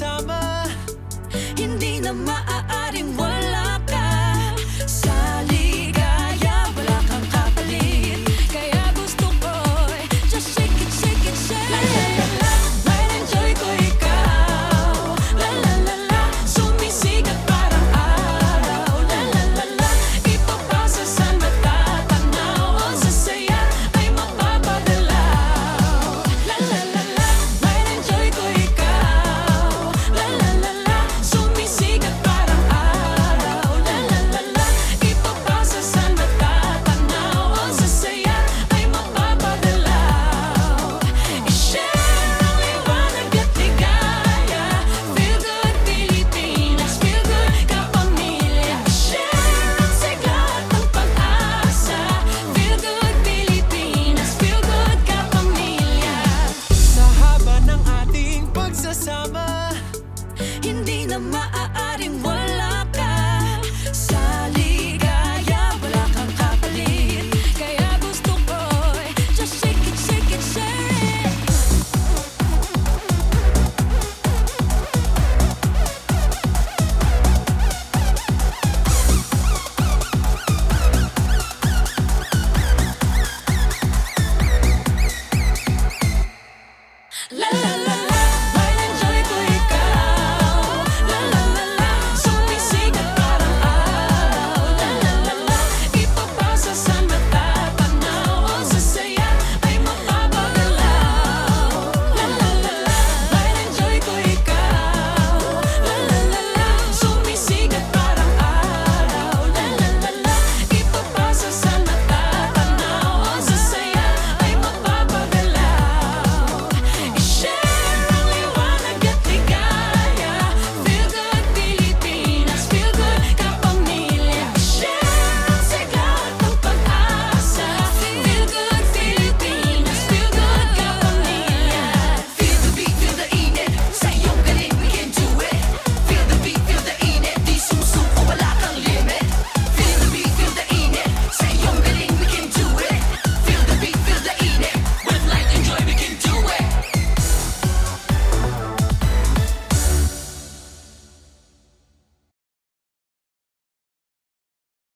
magsama Hindi na maaaring wala